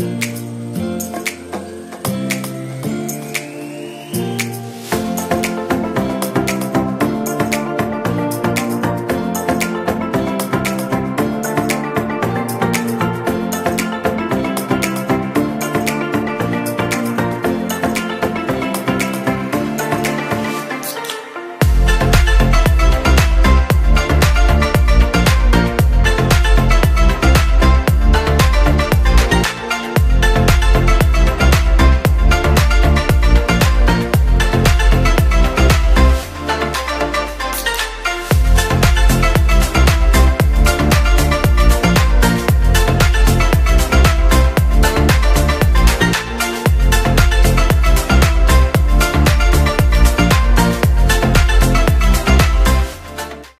you.